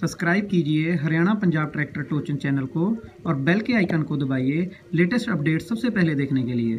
Subscribe कीजिए Haryana Punjab tractor टोचन channel को और बेल के आइकन को दबाइए लेटेस्ट अपडेट सबसे पहले देखने के लिए।